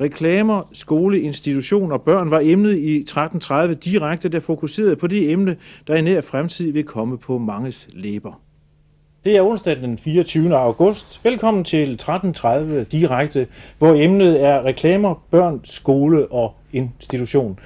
Reklamer, skole, institution og børn var emnet i 1330 direkte, der fokuserede på det emne, der i nær fremtid vil komme på manges læber. Det er onsdag den 24. august. Velkommen til 1330 direkte, hvor emnet er reklamer, børn, skole og institution.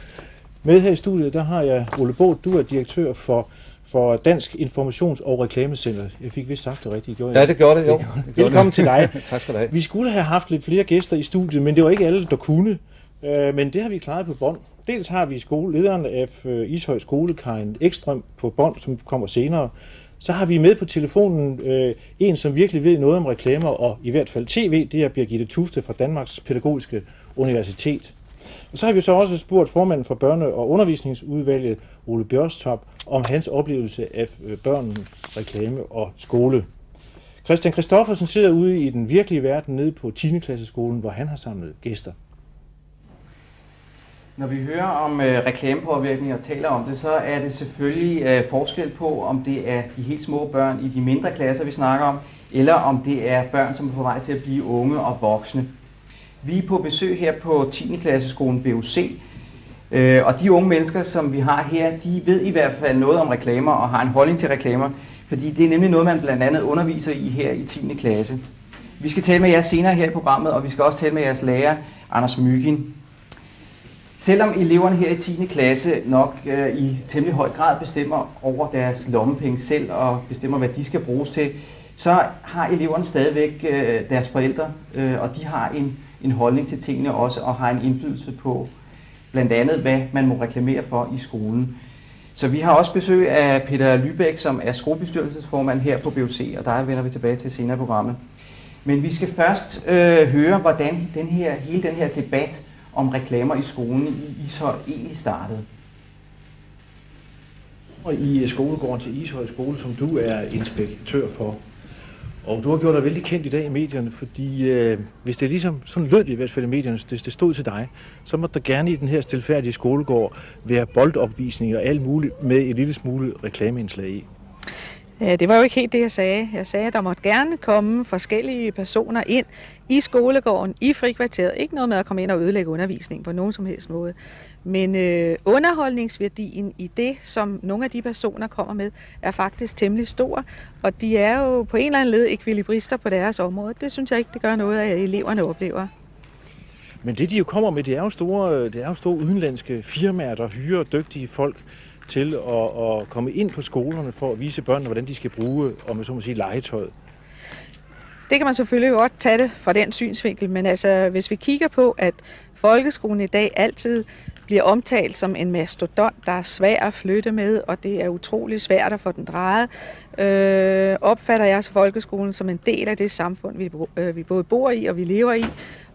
Med her i studiet, der har jeg Ole Båd, du er direktør for for Dansk Informations- og Reklamecenter. Jeg fik vist sagt det rigtigt, gjorde jeg? Ja, det gjorde det, jo. Det gjorde Velkommen til dig. tak skal du have. Vi skulle have haft lidt flere gæster i studiet, men det var ikke alle, der kunne. Øh, men det har vi klaret på bånd. Dels har vi skolelederen af øh, Ishøj Skole, Karin Ekstrøm, på bånd, som kommer senere. Så har vi med på telefonen øh, en, som virkelig ved noget om reklamer, og i hvert fald tv, det er Birgitte Tufte fra Danmarks Pædagogiske Universitet. Og så har vi så også spurgt formanden for børne- og undervisningsudvalget, Ole Bjørstop, om hans oplevelse af øh, børn, reklame og skole. Christian Kristoffersen sidder ude i den virkelige verden nede på 10. klasseskolen, hvor han har samlet gæster. Når vi hører om øh, reklamepåvirkning og taler om det, så er det selvfølgelig øh, forskel på, om det er de helt små børn i de mindre klasser, vi snakker om, eller om det er børn, som er på vej til at blive unge og voksne. Vi er på besøg her på 10. klasseskolen BUC, øh, og de unge mennesker, som vi har her, de ved i hvert fald noget om reklamer og har en holdning til reklamer, fordi det er nemlig noget, man blandt andet underviser i her i 10. klasse. Vi skal tale med jer senere her i programmet, og vi skal også tale med jeres lærer, Anders Mygin. Selvom eleverne her i 10. klasse nok øh, i temmelig høj grad bestemmer over deres lommepenge selv og bestemmer, hvad de skal bruges til, så har eleverne stadigvæk øh, deres forældre, øh, og de har en en holdning til tingene også, og har en indflydelse på blandt andet, hvad man må reklamere for i skolen. Så vi har også besøg af Peter Lybæk, som er skolebestyrelsesformand her på BUC, og der vender vi tilbage til senere i programmet. Men vi skal først øh, høre, hvordan den her, hele den her debat om reklamer i skolen i Ishøj egentlig startede. Og i skolegården til Ishøj Skole, som du er inspektør for, og du har gjort dig vældig kendt i dag i medierne, fordi øh, hvis det er ligesom, sådan lød det i hvert fald i medierne, hvis det stod til dig, så må der gerne i den her stilfærdige skolegård være boldopvisning og alt muligt med et lille smule reklameindslag i. Øh, det var jo ikke helt det, jeg sagde. Jeg sagde, at der måtte gerne komme forskellige personer ind i skolegården, i frikvarteret. Ikke noget med at komme ind og ødelægge undervisningen på nogen som helst måde. Men øh, underholdningsværdien i det, som nogle af de personer kommer med, er faktisk temmelig stor. Og de er jo på en eller anden led ekvilibrister på deres område. Det synes jeg ikke, det gør noget af, at eleverne oplever. Men det, de jo kommer med, det er jo store, det er jo store udenlandske firmaer, der hyrer dygtige folk til at, at komme ind på skolerne for at vise børnene, hvordan de skal bruge, om man så må sige, legetøjet. Det kan man selvfølgelig godt tage det fra den synsvinkel, men altså, hvis vi kigger på, at folkeskolen i dag altid bliver omtalt som en mastodont, der er svær at flytte med, og det er utrolig svært at få den drejet, øh, opfatter jeg folkeskolen som en del af det samfund, vi, øh, vi både bor i og vi lever i,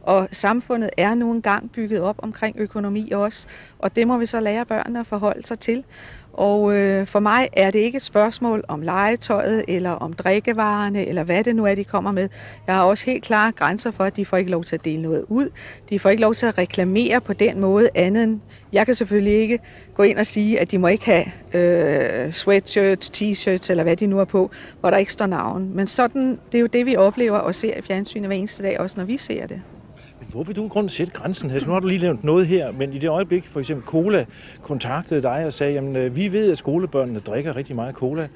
og samfundet er nu engang bygget op omkring økonomi også, og det må vi så lære børnene at forholde sig til. Og øh, for mig er det ikke et spørgsmål om legetøjet, eller om drikkevarerne, eller hvad det nu er, de kommer med. Jeg har også helt klare grænser for, at de får ikke lov til at dele noget ud. De får ikke lov til at reklamere på den måde andet end... Jeg kan selvfølgelig ikke gå ind og sige, at de må ikke have øh, sweatshirts, t-shirts, eller hvad de nu er på, hvor der ikke står navn. Men sådan, det er jo det, vi oplever og ser i fjernsynet hver eneste dag, også når vi ser det. Hvorfor vil du i grunden sætte grænsen her? Så nu har du lige nævnt noget her, men i det øjeblik, for eksempel Cola kontaktede dig og sagde, jamen øh, vi ved, at skolebørnene drikker rigtig meget cola,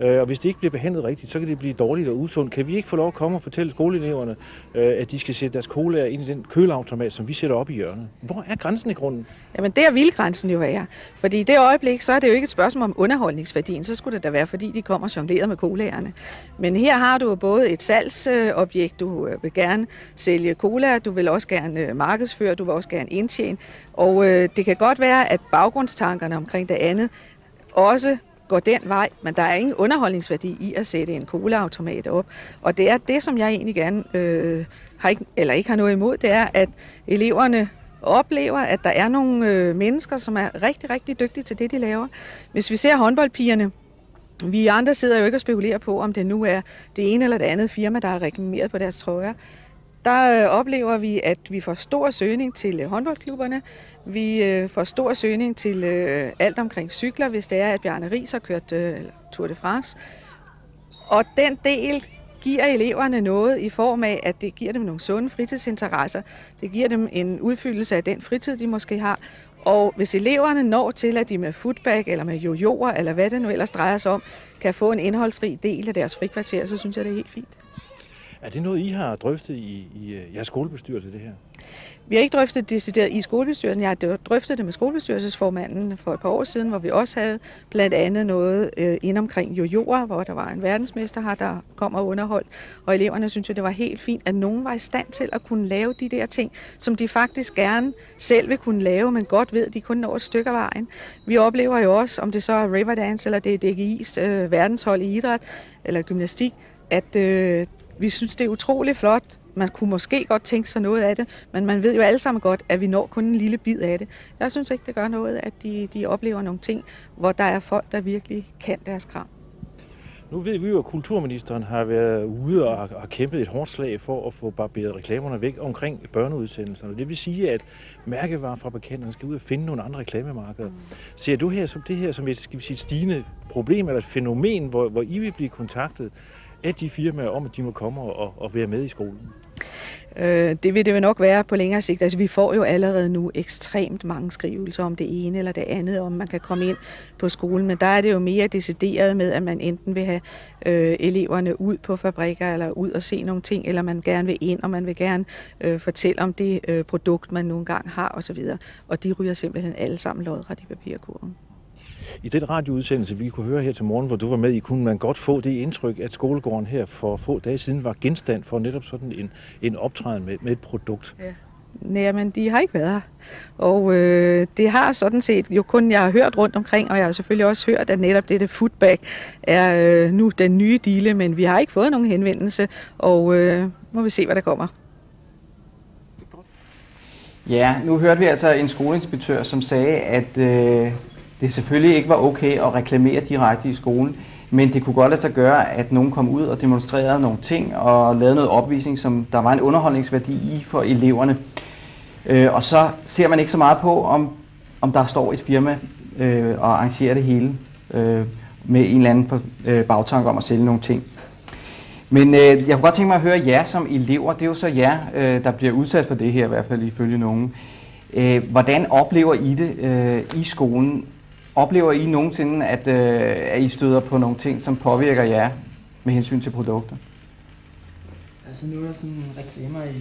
øh, og hvis det ikke bliver behandlet rigtigt, så kan det blive dårligt og usundt. Kan vi ikke få lov at komme og fortælle skoleeleverne, øh, at de skal sætte deres cola ind i den køleautomat, som vi sætter op i hjørnet? Hvor er grænsen i grunden? Jamen der vil grænsen jo være. Fordi i det øjeblik, så er det jo ikke et spørgsmål om underholdningsværdien, så skulle det da være, fordi de kommer jongleret med colaerne. Men her har du både et salgsobjekt, du vil gerne sælge cola, du vil også gerne øh, markedsføre, du vil også gerne indtjene. Og øh, det kan godt være, at baggrundstankerne omkring det andet også går den vej, men der er ingen underholdningsværdi i at sætte en colaautomat op. Og det er det, som jeg egentlig gerne øh, har ikke, eller ikke har noget imod, det er, at eleverne oplever, at der er nogle øh, mennesker, som er rigtig, rigtig dygtige til det, de laver. Hvis vi ser håndboldpigerne, vi andre sidder jo ikke og spekulerer på, om det nu er det ene eller det andet firma, der har reklameret på deres trøjer der øh, oplever vi, at vi får stor søgning til øh, håndboldklubberne. Vi øh, får stor søgning til øh, alt omkring cykler, hvis det er, at Bjarne Ries har kørt øh, Tour de France. Og den del giver eleverne noget i form af, at det giver dem nogle sunde fritidsinteresser. Det giver dem en udfyldelse af den fritid, de måske har. Og hvis eleverne når til, at de med footbag eller med jojoer, eller hvad det nu ellers drejer sig om, kan få en indholdsrig del af deres frikvarter, så synes jeg, det er helt fint. Er det noget, I har drøftet i, i øh, jeres skolebestyrelse, det her? Vi har ikke drøftet det decideret i skolebestyrelsen. Jeg har drøftet det med skolebestyrelsesformanden for et par år siden, hvor vi også havde blandt andet noget øh, ind omkring jojoer, hvor der var en verdensmester her, der kom og underholdt. Og eleverne synes jo, det var helt fint, at nogen var i stand til at kunne lave de der ting, som de faktisk gerne selv vil kunne lave, men godt ved, at de kun når et stykke af vejen. Vi oplever jo også, om det så er Riverdance eller det er DGI's øh, verdenshold i idræt eller gymnastik, at øh, vi synes, det er utrolig flot. Man kunne måske godt tænke sig noget af det, men man ved jo alle sammen godt, at vi når kun en lille bid af det. Jeg synes ikke, det gør noget, at de, de oplever nogle ting, hvor der er folk, der virkelig kan deres kram. Nu ved vi jo, at kulturministeren har været ude og har kæmpet et hårdt slag for at få barberet reklamerne væk omkring børneudsendelserne. Det vil sige, at mærkevarefabrikanterne skal ud og finde nogle andre reklamemarkeder. Mm. Ser du her som det her som et, skal vi sige, stigende problem eller et fænomen, hvor, hvor I vil blive kontaktet af de firmaer om, at de må komme og, og være med i skolen? Øh, det vil det jo nok være på længere sigt. Altså, vi får jo allerede nu ekstremt mange skrivelser om det ene eller det andet, om man kan komme ind på skolen, men der er det jo mere decideret med, at man enten vil have øh, eleverne ud på fabrikker eller ud og se nogle ting, eller man gerne vil ind, og man vil gerne øh, fortælle om det øh, produkt, man nogle gange har osv. Og de ryger simpelthen alle sammen lodret i papirkurven. I den radioudsendelse, vi kunne høre her til morgen, hvor du var med i, kunne man godt få det indtryk, at skolegården her for få dage siden var genstand for netop sådan en, en optræden med, med et produkt. Ja. Nej, men de har ikke været her. Og øh, det har sådan set jo kun, jeg har hørt rundt omkring, og jeg har selvfølgelig også hørt, at netop dette foodbag er øh, nu den nye dile, men vi har ikke fået nogen henvendelse, og øh, må vi se, hvad der kommer. Ja, nu hørte vi altså en skoleinspektør, som sagde, at øh, det selvfølgelig ikke var okay at reklamere direkte i skolen, men det kunne godt lade sig gøre, at nogen kom ud og demonstrerede nogle ting og lavede noget opvisning, som der var en underholdningsværdi i for eleverne. Øh, og så ser man ikke så meget på, om, om der står et firma øh, og arrangerer det hele øh, med en eller anden for, øh, bagtanke om at sælge nogle ting. Men øh, jeg kunne godt tænke mig at høre jer som elever. Det er jo så jer, øh, der bliver udsat for det her, i hvert fald ifølge nogen. Øh, hvordan oplever I det øh, i skolen? Oplever I nogensinde, at, øh, at I støder på nogle ting, som påvirker jer med hensyn til produkter? Altså nu er der sådan reklamer i,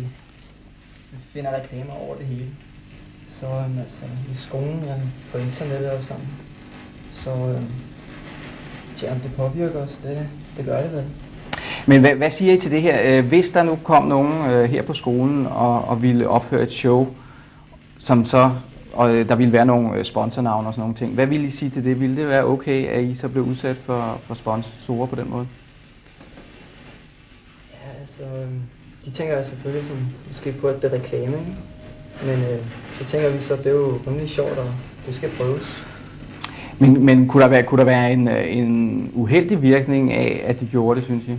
vi finder reklamer over det hele. Så um, altså, i skolen, ja, på internettet og sådan. Så øh, ja, om det påvirker os, det, det gør det vel. Men hvad, hvad siger I til det her? Øh, hvis der nu kom nogen øh, her på skolen og, og ville opføre et show, som så og øh, der ville være nogle øh, sponsornavne og sådan nogle ting. Hvad ville I sige til det? Ville det være okay, at I så blev udsat for, for sponsorer på den måde? Ja, altså, øhm, de tænker jeg selvfølgelig som, måske på, at det er reklame, ikke? Men øh, så tænker vi så, at det er jo rimelig sjovt, og det skal prøves. Men, men kunne, der være, kunne der være en, øh, en uheldig virkning af, at de gjorde det, synes I? Ja.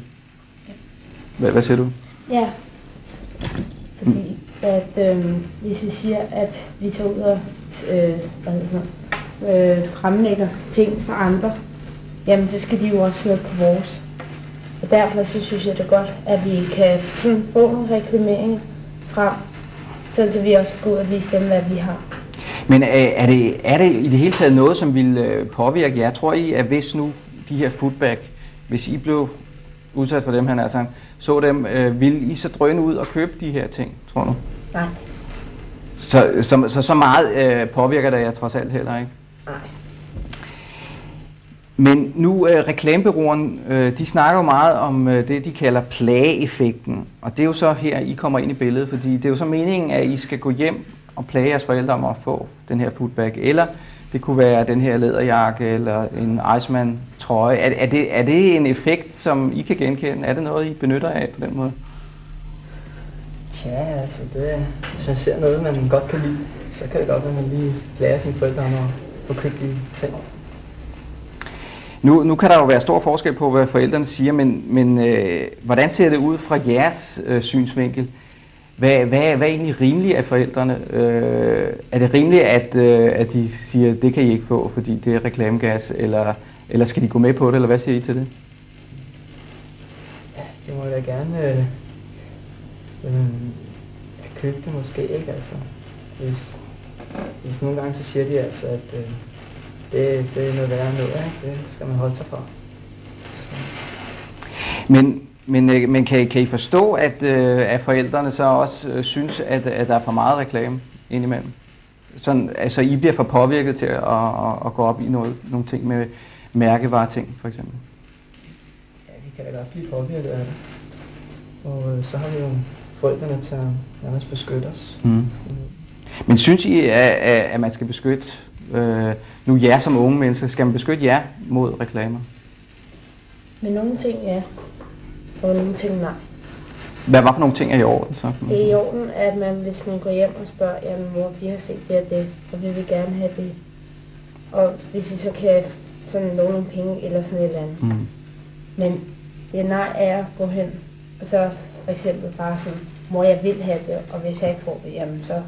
Hvad, hvad siger du? Ja, fordi at øh, hvis vi siger, at vi tager ud og øh, hvad hedder sådan noget, øh, fremlægger ting for andre, jamen så skal de jo også høre på vores. Og derfor så synes jeg det er godt, at vi kan sådan få nogle reklameringer frem, sådan så vi også kan gå ud og vise dem, hvad vi har. Men er, øh, er, det, er det i det hele taget noget, som vil øh, påvirke jer? Tror I, at hvis nu de her foodback, hvis I blev udsat for dem, han er sådan, så dem, øh, vil I så drøne ud og købe de her ting, tror du? Nej. Så, så, så, så meget øh, påvirker det jer trods alt heller ikke? Nej. Men nu, øh, reklamebyråen, øh, de snakker jo meget om øh, det, de kalder plageeffekten. Og det er jo så her, I kommer ind i billedet, fordi det er jo så meningen, at I skal gå hjem og plage jeres forældre om at få den her foodbag. Eller det kunne være den her læderjakke eller en Iceman-trøje. Er, er, det, er det en effekt, som I kan genkende? Er det noget, I benytter af på den måde? Ja, altså det, hvis man ser noget, man godt kan lide, så kan det godt være, at man lige lærer sine forældre om at få købt de ting. Nu, nu kan der jo være stor forskel på, hvad forældrene siger, men, men øh, hvordan ser det ud fra jeres øh, synsvinkel? Hvad, hvad, hvad er egentlig rimeligt af forældrene? Øh, er det rimeligt, at, øh, at de siger, at det kan I ikke få, fordi det er reklamegas, eller, eller skal de gå med på det, eller hvad siger I til det? Ja, det må være da gerne øh, øh, købe det måske, ikke? Altså, hvis, hvis nogle gange så siger de altså, at øh, det, det er noget værre noget, ikke? Det skal man holde sig for. Så. Men, men, øh, men kan, I, kan I forstå, at, øh, at forældrene så også øh, synes, at, at der er for meget reklame indimellem? Sådan, altså I bliver for påvirket til at, at, at gå op i noget, nogle ting med mærkevareting, for eksempel? Ja, vi kan da godt blive påvirket af det. Og øh, så har vi jo forældrene til at nærmest beskytte os. Mm. Men synes I, at, at, man skal beskytte, øh, nu jer som unge mennesker, skal man beskytte jer mod reklamer? Men nogle ting ja, og nogle ting nej. Hvad var for nogle ting er i orden så? Det er i orden, at man, hvis man går hjem og spørger, jamen mor, vi har set det og det, og vi vil gerne have det. Og hvis vi så kan sådan låne nogle penge eller sådan et eller andet. Mm. Men det er nej af at gå hen, og så for eksempel bare sådan, mor, jeg vil have det, og hvis jeg ikke får det, jamen så vil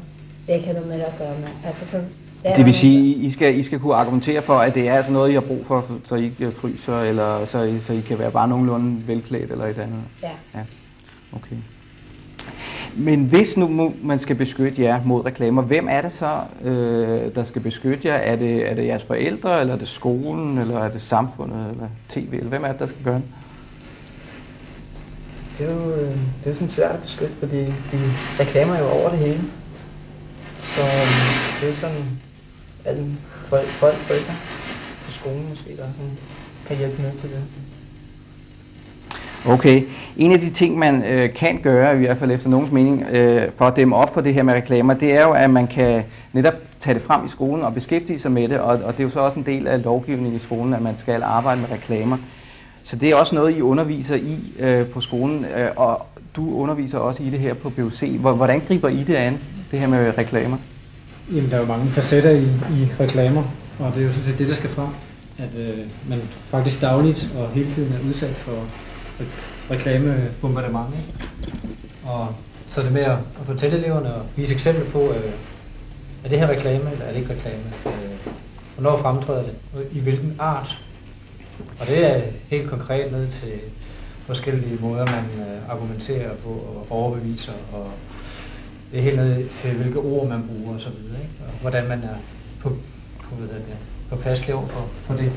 jeg ikke have noget med det at gøre med. Altså sådan, Det vil sige, I skal, I skal kunne argumentere for, at det er altså noget, I har brug for, så I ikke fryser, eller så I, så I kan være bare nogenlunde velklædt eller et andet. Ja. Okay. Men hvis nu man skal beskytte jer mod reklamer, hvem er det så, øh, der skal beskytte jer? Er det, er det jeres forældre, eller er det skolen, eller er det samfundet, eller tv, eller hvem er det, der skal gøre det? Det er jo, øh, det er jo sådan svært at beskytte, fordi de reklamer jo over det hele. Så øh, det er sådan, alle folk, folk forældre på skolen måske, der sådan, kan hjælpe med til det. Okay. En af de ting, man øh, kan gøre, i hvert fald efter nogens mening, øh, for at dæmme op for det her med reklamer, det er jo, at man kan netop tage det frem i skolen og beskæftige sig med det, og, og det er jo så også en del af lovgivningen i skolen, at man skal arbejde med reklamer. Så det er også noget, I underviser i øh, på skolen, øh, og du underviser også i det her på BUC. Hvordan griber I det an, det her med reklamer? Jamen, der er jo mange facetter i, i reklamer, og det er jo sådan set det, der skal frem. At øh, man faktisk dagligt og hele tiden er udsat for re- reklamebombardement. Ikke? Og så er det med at, at fortælle eleverne og vise eksempler på, øh, er det her reklame, eller er det ikke reklame? Øh, hvornår fremtræder det? I hvilken art? Og det er helt konkret ned til forskellige måder, man øh, argumenterer på og overbeviser og det er helt ned til, hvilke ord man bruger og så videre, ikke? og hvordan man er på, på, hvad hedder det, på påpasselig over for, for det.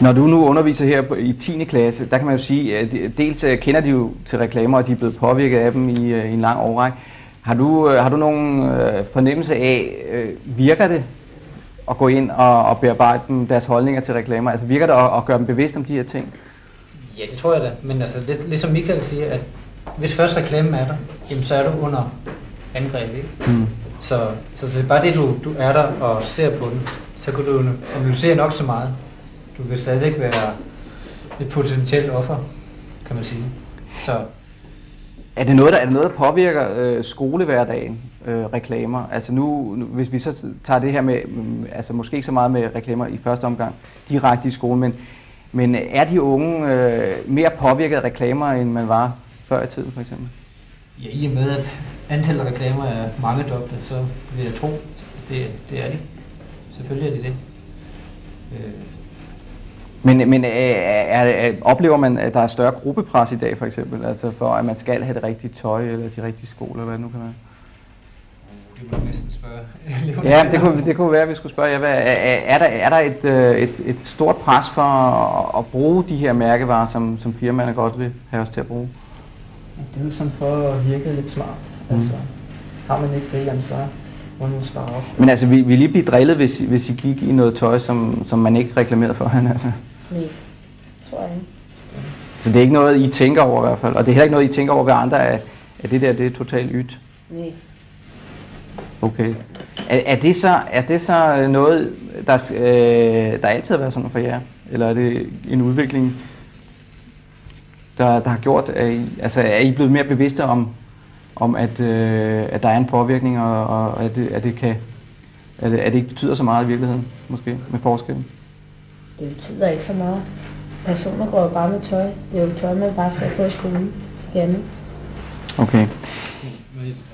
Når du nu underviser her i 10. klasse, der kan man jo sige, at dels øh, kender de jo til reklamer, og de er blevet påvirket af dem i, øh, i en lang årrække. Har du, har du nogen øh, fornemmelse af, øh, virker det at gå ind og, og bearbejde dem, deres holdninger til reklamer? Altså virker det at, at gøre dem bevidst om de her ting? Ja, det tror jeg da. Men altså, lidt, ligesom Michael siger, at hvis først reklamen er der, jamen, så er du under angreb, ikke? Mm. Så, så, så bare det, du, du er der og ser på den, så kan du analysere nok så meget. Du vil stadigvæk være et potentielt offer, kan man sige. Så er det noget, der, er det noget, der påvirker øh, skolehverdagen, øh, reklamer? Altså nu, nu, hvis vi så tager det her med, mm, altså måske ikke så meget med reklamer i første omgang, direkte i skolen, men, men er de unge øh, mere påvirket af reklamer, end man var før i tiden for eksempel? ja, i og med, at antallet af reklamer er mange dobbelt, så vil jeg tro, at det, det er de. Selvfølgelig er de det. Øh, men, men er, er, er, oplever man, at der er større gruppepres i dag for eksempel? Altså for, at man skal have det rigtige tøj, eller de rigtige sko, eller hvad det nu kan være? det må næsten spørge Ja, det kunne, det kunne være, at vi skulle spørge jer. Hvad, er, er der, er der et, øh, et, et stort pres for at, at bruge de her mærkevarer, som, som firmaerne godt vil have os til at bruge? Det er jo sådan for at virke lidt smart. Mm. Altså, har man ikke det, jamen, så må man spare op. Men altså, vi vil lige blive drillet, hvis, hvis I gik i noget tøj, som, som man ikke reklamerede for. Altså. Nej, tror jeg ikke. Så det er ikke noget, I tænker over i hvert fald. Og det er heller ikke noget, I tænker over ved andre, at, at det der det er totalt ydt. Nej. Okay. Er, er, det så, er det så noget, der, øh, der altid har været sådan for jer? Eller er det en udvikling, der, der har gjort, at I, altså, er I blevet mere bevidste om, om at, øh, at der er en påvirkning, og, og at, det, at, det kan, at, det, at det ikke betyder så meget i virkeligheden, måske, med forskellen? Det betyder ikke så meget. Personer går jo bare med tøj. Det er jo tøj, man bare skal på i skolen. Andet. Okay.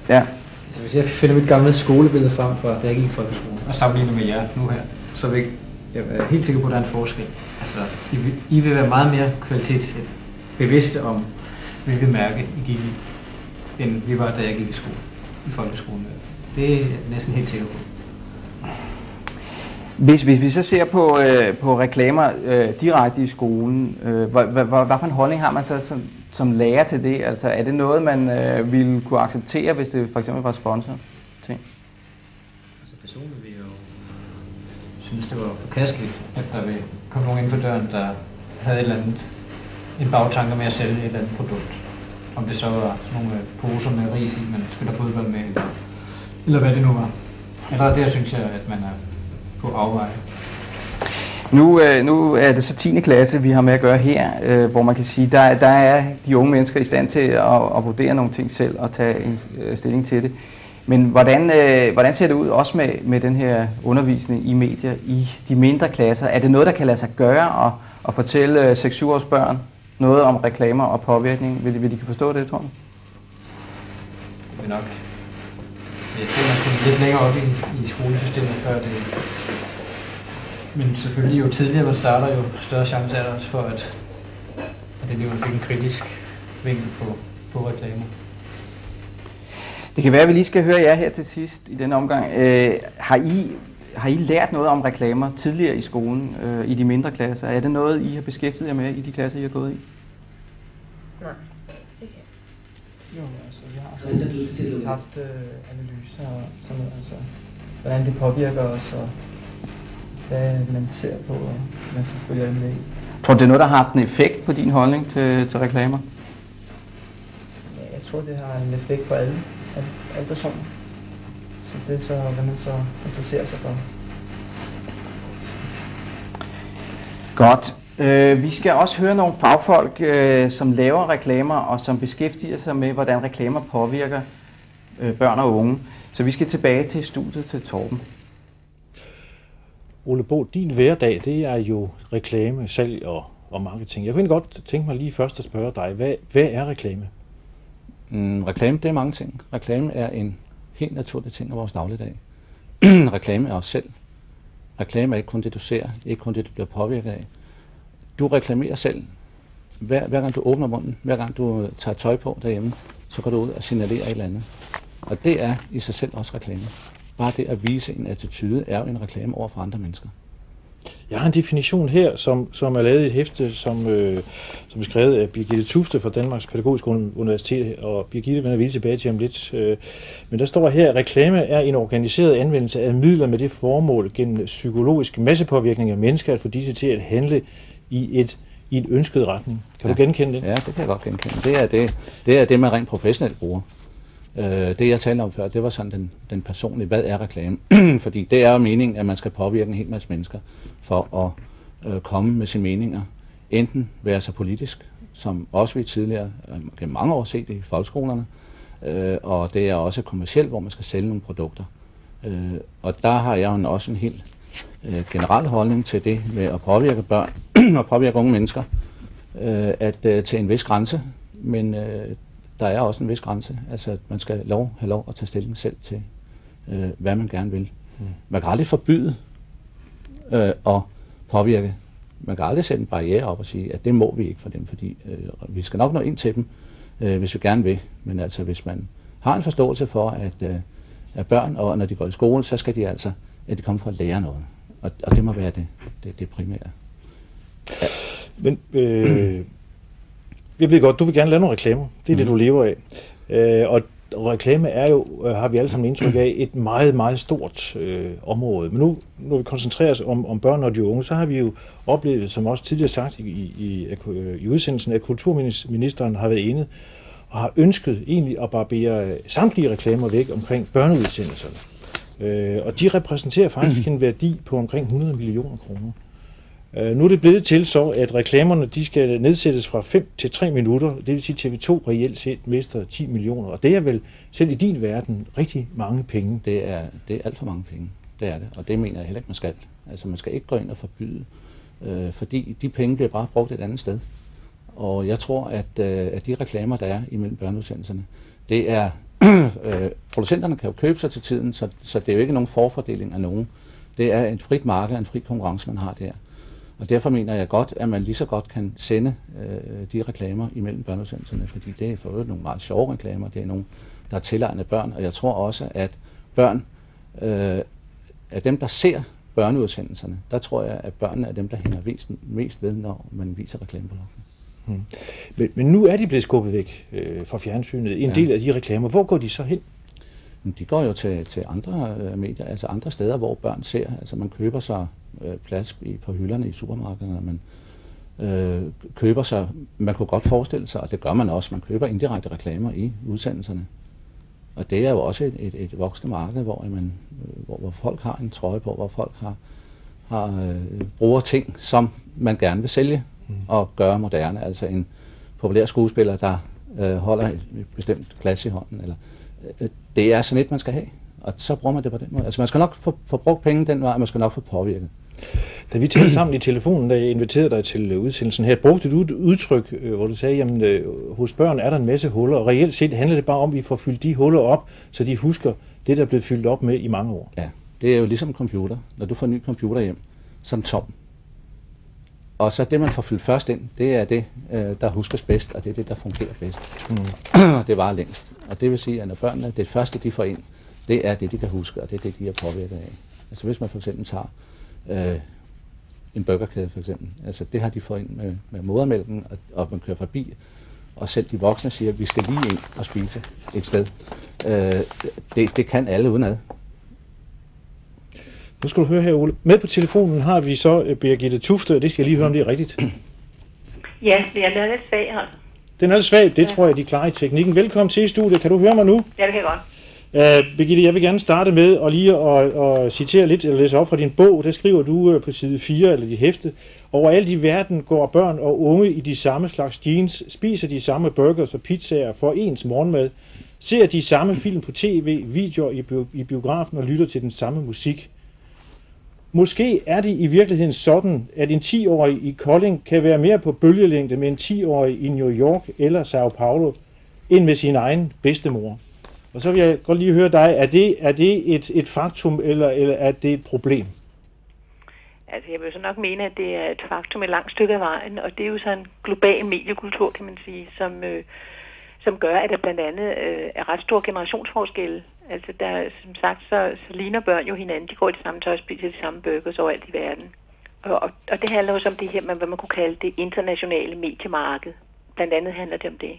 Ja. Altså, hvis jeg finder mit gamle skolebillede frem fra, da jeg gik i folkeskolen, og sammenligner med jer nu her, så vil jeg, er helt sikker på, at der er en forskel. Altså, I vil, I vil være meget mere kvalitetsbevidste om hvilket mærke I gik i, end vi var, da jeg gik i skole, i folkeskolen. Det er jeg næsten helt sikker på. Hvis, hvis vi så ser på, øh, på reklamer øh, direkte i skolen, øh, hvad, hvad, hvad, hvad for en holdning har man så som, som lærer til det? Altså er det noget, man øh, ville kunne acceptere, hvis det for eksempel var sponsor? Ting? Altså personligt vil jeg jo øh, synes, det var forkasteligt, at der ville komme nogen ind for døren, der havde et eller andet, en bagtanke med at sælge et eller andet produkt. Om det så var sådan nogle øh, poser med ris i, man spiller fodbold med, eller, eller hvad det nu var. Eller der synes jeg, at man er på afveje. Nu, øh, nu er det så 10. klasse, vi har med at gøre her, øh, hvor man kan sige, der, der er de unge mennesker i stand til at, at vurdere nogle ting selv og tage en øh, stilling til det. Men hvordan, øh, hvordan ser det ud også med, med den her undervisning i medier i de mindre klasser? Er det noget, der kan lade sig gøre at, at fortælle øh, 6-7 års børn noget om reklamer og påvirkning? Vil, vil de kan forstå det, tror du? Det er nok. Jeg tror, man skulle lidt længere op i, i skolesystemet før det. Men selvfølgelig jo tidligere man starter, jo større chance er der også for, at, at eleverne fik en kritisk vinkel på, på reklamer. Det kan være, at vi lige skal høre jer her til sidst i denne omgang. Øh, har, I, har I lært noget om reklamer tidligere i skolen, øh, i de mindre klasser? Er det noget, I har beskæftiget jer med i de klasser, I har gået i? Nej. Jo, altså, vi har sådan haft øh, analyser og sådan noget, altså, hvordan det påvirker os, og hvad man ser på, og man følger med i. Tror du, det er noget, der har haft en effekt på din holdning til, til reklamer? Ja, jeg tror, det har en effekt på alle, alle, alle personer. Så det er så, hvad man så interesserer sig for. Godt. Øh, vi skal også høre nogle fagfolk, øh, som laver reklamer og som beskæftiger sig med, hvordan reklamer påvirker øh, børn og unge. Så vi skal tilbage til studiet til Torben. Ole Bo, din hverdag, det er jo reklame, salg og, og marketing. Jeg kunne godt tænke mig lige først at spørge dig, hvad, hvad er reklame? Mm, reklame, det er mange ting. Reklame er en helt naturlig ting af vores dagligdag. reklame er os selv. Reklame er ikke kun det, du ser, ikke kun det, du bliver påvirket af. Du reklamerer selv. Hver, hver gang du åbner munden, hver gang du tager tøj på derhjemme, så går du ud og signalerer et eller andet. Og det er i sig selv også reklame. Bare det at vise en attitude er jo en reklame over for andre mennesker. Jeg har en definition her, som, som er lavet i et hæfte, som, øh, som er skrevet af Birgitte Tufte fra Danmarks Pædagogiske Universitet, og Birgitte vender vi tilbage til om lidt. Øh, men der står her, at reklame er en organiseret anvendelse af midler med det formål gennem psykologisk massepåvirkning af mennesker at få disse til at handle i et i en ønsket retning. Kan ja. du genkende det? Ja, det kan jeg godt genkende. Det er det, det, er det man rent professionelt bruger. Øh, det jeg talte om før, det var sådan den, den personlige, hvad er reklame? Fordi det er jo meningen, at man skal påvirke en hel masse mennesker for at øh, komme med sine meninger. Enten være så politisk, som også vi tidligere øh, gennem mange år set i folkeskolerne, øh, og det er også kommercielt, hvor man skal sælge nogle produkter. Øh, og der har jeg jo også en helt øh, generel holdning til det med at påvirke børn og påvirke unge mennesker, øh, at øh, til en vis grænse, men øh, der er også en vis grænse. Altså, at man skal lov, have lov at tage stilling selv til, øh, hvad man gerne vil. Mm. Man kan aldrig forbyde øh, at påvirke. Man kan aldrig sætte en barriere op og sige, at det må vi ikke for dem, fordi øh, vi skal nok nå ind til dem, øh, hvis vi gerne vil. Men altså, hvis man har en forståelse for, at, øh, at børn, og når de går i skole, så skal de altså, at de kommer for at lære noget. Og, og det må være det, det, det primære. Ja. Men øh, jeg ved godt, du vil gerne lave nogle reklamer. Det er mm. det, du lever af. Øh, og reklame er jo, øh, har vi alle sammen indtryk af, et meget, meget stort øh, område. Men nu, når vi koncentrerer os om, om børn og de unge, så har vi jo oplevet, som også tidligere sagt i, i, i udsendelsen, at kulturministeren har været inde og har ønsket egentlig at barbere samtlige reklamer væk omkring børneudsendelserne. Øh, og de repræsenterer faktisk en værdi på omkring 100 millioner kroner. Øh, nu er det blevet til så, at reklamerne de skal nedsættes fra 5 til 3 minutter. Det vil sige, at TV2 reelt set mister 10 millioner. Og det er vel selv i din verden rigtig mange penge. Det er, det er alt for mange penge. Det er det. Og det mener jeg heller ikke, man skal. Altså man skal ikke gå ind og forbyde, øh, fordi de penge bliver bare brugt et andet sted. Og jeg tror, at, øh, at de reklamer, der er imellem børneudsendelserne, det er, øh, producenterne kan jo købe sig til tiden, så, så det er jo ikke nogen forfordeling af nogen. Det er et frit marked, en fri konkurrence, man har der. Og derfor mener jeg godt, at man lige så godt kan sende øh, de reklamer imellem børneudsendelserne, fordi det er for øvrigt nogle meget sjove reklamer, det er nogle, der er tilegnet børn, og jeg tror også, at børn, øh, af dem, der ser børneudsendelserne, der tror jeg, at børnene er dem, der hænger mest, mest ved, når man viser reklameblokken. Hmm. Men, men nu er de blevet skubbet væk øh, fra fjernsynet. En ja. del af de reklamer, hvor går de så hen? De går jo til, til andre øh, medier, altså andre steder, hvor børn ser. Altså man køber sig øh, plads i, på hylderne i supermarkederne, man øh, køber sig, man kunne godt forestille sig, og det gør man også, man køber indirekte reklamer i udsendelserne. Og det er jo også et, et, et voksende marked, hvor, man, hvor, hvor folk har en trøje på, hvor folk har, har øh, bruger ting, som man gerne vil sælge mm. og gøre moderne. Altså en populær skuespiller, der øh, holder et, bestemt glas i hånden. Eller, øh, det er sådan et, man skal have. Og så bruger man det på den måde. Altså man skal nok få, få brugt penge den vej, man skal nok få påvirket. Da vi talte sammen i telefonen, da jeg inviterede dig til udsendelsen her, brugte du et udtryk, øh, hvor du sagde, at øh, hos børn er der en masse huller, og reelt set handler det bare om, at vi får fyldt de huller op, så de husker det, der er blevet fyldt op med i mange år. Ja, det er jo ligesom en computer. Når du får en ny computer hjem, som tom. Og så det, man får fyldt først ind, det er det, øh, der huskes bedst, og det er det, der fungerer bedst. Mm. det var længst. Og det vil sige, at når børnene, det første, de får ind, det er det, de kan huske, og det er det, de er påvirket af. Altså hvis man for eksempel tager øh, en burgerkæde for eksempel. Altså det har de fået ind med, med modermælken, og, og man kører forbi, og selv de voksne siger, at vi skal lige ind og spise et sted. Øh, det, det kan alle udenad. Nu skal du høre her, Ole. Med på telefonen har vi så øh, Birgitte Tufte, og det skal jeg lige høre, om det er rigtigt. Ja, det er lidt svag her. Den er lidt svag, det ja. tror jeg, de klarer i teknikken. Velkommen til studiet. Kan du høre mig nu? Ja, det kan jeg godt. Uh, Birgitte, jeg vil gerne starte med at lige at, at citere lidt, eller læse op fra din bog. Der skriver du uh, på side 4, eller dit hæfte, Overalt i verden går børn og unge i de samme slags jeans, spiser de samme burgers og pizzaer, for ens morgenmad, ser de samme film på tv, videoer i, bi- i biografen og lytter til den samme musik. Måske er det i virkeligheden sådan, at en 10-årig i Kolding kan være mere på bølgelængde med en 10-årig i New York eller Sao Paulo, end med sin egen bedstemor. Og så vil jeg godt lige høre dig, er det, er det et, et faktum, eller, eller er det et problem? Altså, jeg vil så nok mene, at det er et faktum et langt stykke af vejen, og det er jo sådan en global mediekultur, kan man sige, som, øh, som gør, at der blandt andet øh, er ret store generationsforskelle. Altså, der, som sagt, så, så ligner børn jo hinanden. De går i det samme tøj og spiser de samme burgers overalt i verden. Og, og, og det handler jo om det her, man, hvad man kunne kalde det internationale mediemarked. Blandt andet handler det om det.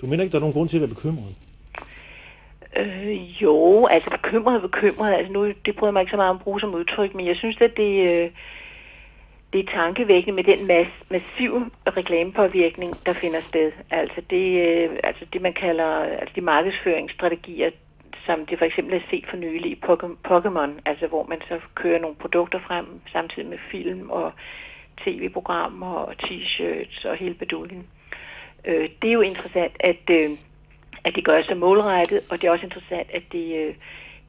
Du mener ikke, der er nogen grund til at være bekymret? Øh, jo, altså bekymret bekymret. Altså nu, det bryder mig ikke så meget om at bruge som udtryk, men jeg synes, at det, øh, det er tankevækkende med den mass, massiv reklamepåvirkning, der finder sted. Altså det, øh, altså det man kalder altså de markedsføringsstrategier, som det for eksempel er set for nylig i Pokémon, altså hvor man så kører nogle produkter frem samtidig med film og tv-programmer og t-shirts og hele beduljen. Øh, det er jo interessant, at øh, at det gør så målrettet, og det er også interessant, at det, øh,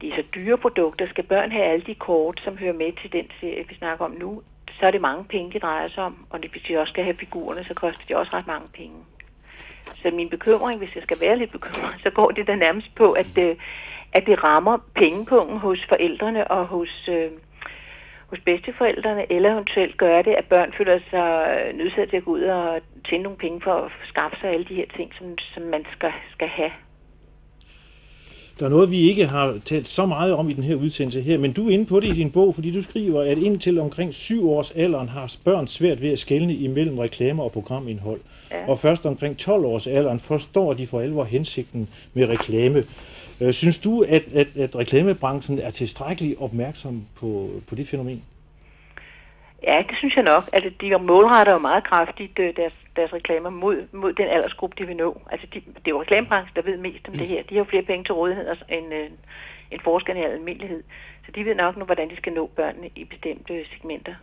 de er så dyre produkter. Skal børn have alle de kort, som hører med til den serie, vi snakker om nu, så er det mange penge, det drejer sig om, og hvis de også skal have figurerne, så koster de også ret mange penge. Så min bekymring, hvis jeg skal være lidt bekymret, så går det da nærmest på, at, øh, at det rammer pengepungen hos forældrene og hos, øh, hos bedsteforældrene, eller eventuelt gør det, at børn føler sig øh, nødsaget til at gå ud og tjene nogle penge for at skaffe sig alle de her ting, som, som man skal, skal have. Der er noget, vi ikke har talt så meget om i den her udsendelse her, men du er inde på det i din bog, fordi du skriver, at indtil omkring syv års alderen har børn svært ved at skelne imellem reklamer og programindhold. Ja. Og først omkring 12 års alderen forstår de for alvor hensigten med reklame. Øh, synes du, at, at, at reklamebranchen er tilstrækkeligt opmærksom på, på det fænomen? Ja, det synes jeg nok. Altså, de målretter jo meget kraftigt øh, deres, deres reklamer mod, mod den aldersgruppe, de vil nå. Altså, de, det er jo reklamebranchen, der ved mest om det her. De har jo flere penge til rådighed end, øh, end forskerne i almindelighed. Så de ved nok nu, hvordan de skal nå børnene i bestemte segmenter.